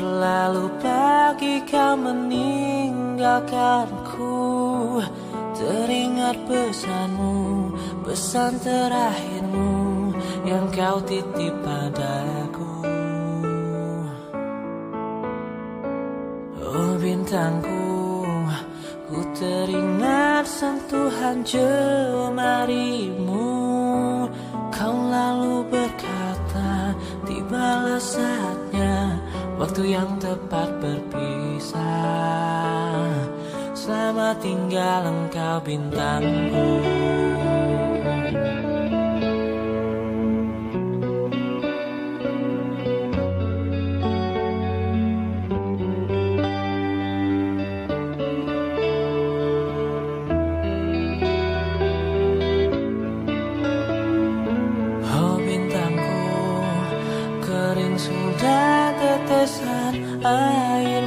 lalu pagi kau meninggalkanku. Teringat pesanmu, pesan terakhirmu Yang kau titip padaku. Oh bintangku, ku teringat sentuhan jemarimu Waktu yang tepat berpisah. Selamat tinggal engkau bintangku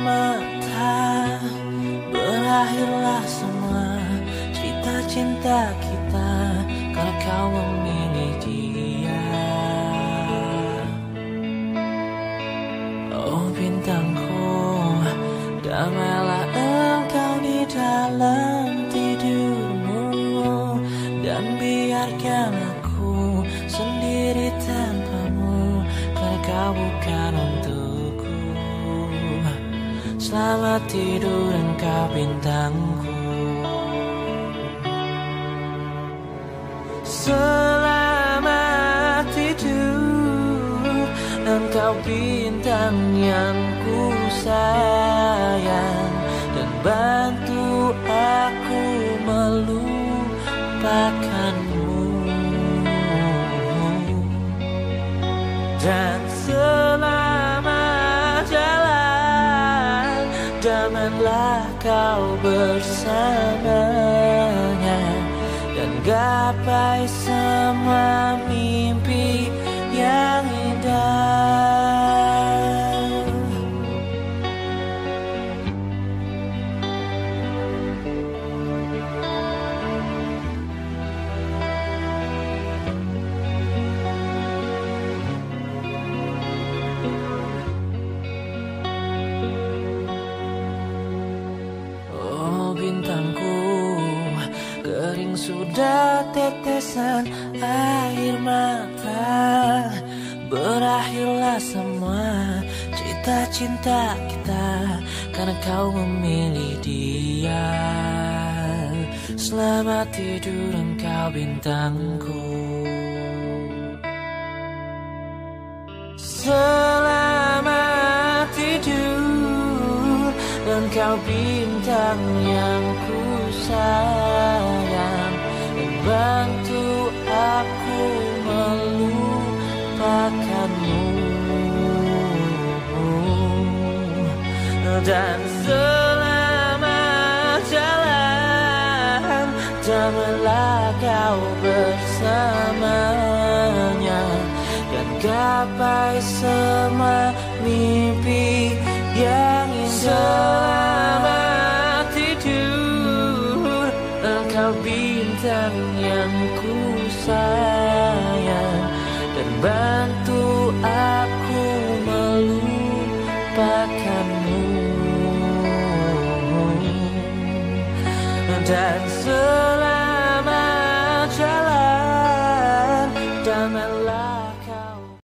mata. Berakhirlah semua cerita cinta kita Karena kau memilih dia. Oh bintangku Damailah engkau di dalam tidurmu Dan biarkan aku sendiri tanpamu Karena kau bukan untukku Selamat tidur engkau bintangku. Selamat tidur Engkau bintang yang ku sayang Dan bantu aku melupakanmu. Dan Janganlah kau bersamanya Dan gapai semua mimpi Sudah tetesan air mata Berakhirlah semua cerita cinta kita Karena kau memilih dia. Selamat tidur engkau bintangku. Selamat tidur Engkau bintang yang ku sayang melupakanmu Dan selama jalan Janganlah kau bersamanya. Dan gapai semua mimpi yang indah Selamat tidur Engkau bintang yang ku sayang Dan bantu aku melupakanmu. Dan selama